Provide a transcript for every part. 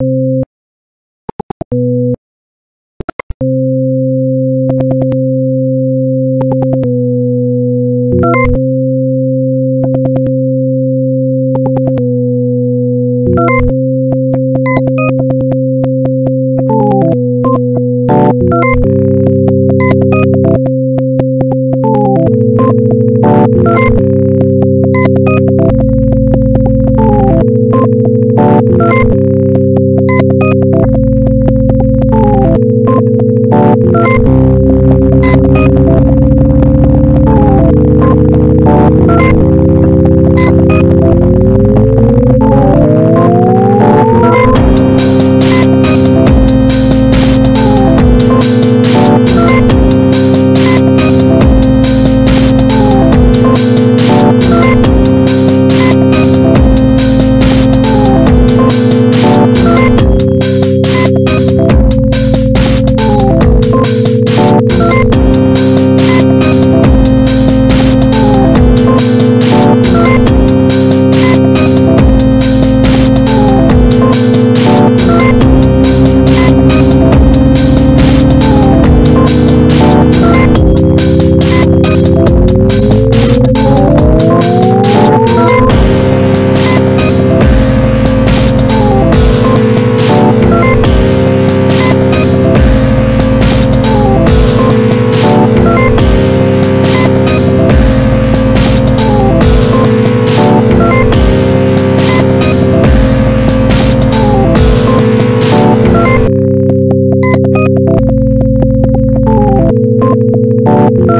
you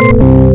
you.